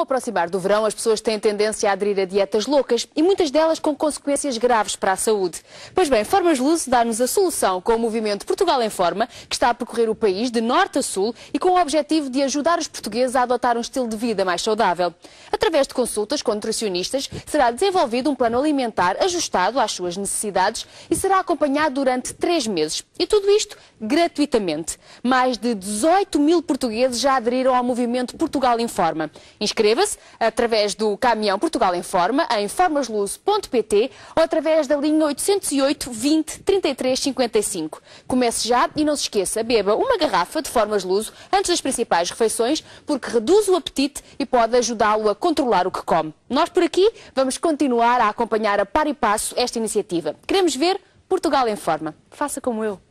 Aproximar do verão, as pessoas têm tendência a aderir a dietas loucas e muitas delas com consequências graves para a saúde. Pois bem, Formas Luz dá-nos a solução com o movimento Portugal em Forma, que está a percorrer o país de norte a sul e com o objetivo de ajudar os portugueses a adotar um estilo de vida mais saudável. Através de consultas com nutricionistas, será desenvolvido um plano alimentar ajustado às suas necessidades e será acompanhado durante três meses. E tudo isto gratuitamente. Mais de 18 mil portugueses já aderiram ao movimento Portugal em Forma. Inscreva-se através do caminhão Portugal em Forma em formasluz.pt ou através da linha 808 20 33 55. Comece já e não se esqueça, beba uma garrafa de Formas Luso antes das principais refeições, porque reduz o apetite e pode ajudá-lo a controlar o que come. Nós por aqui vamos continuar a acompanhar a par e passo esta iniciativa. Queremos ver Portugal em Forma. Faça como eu.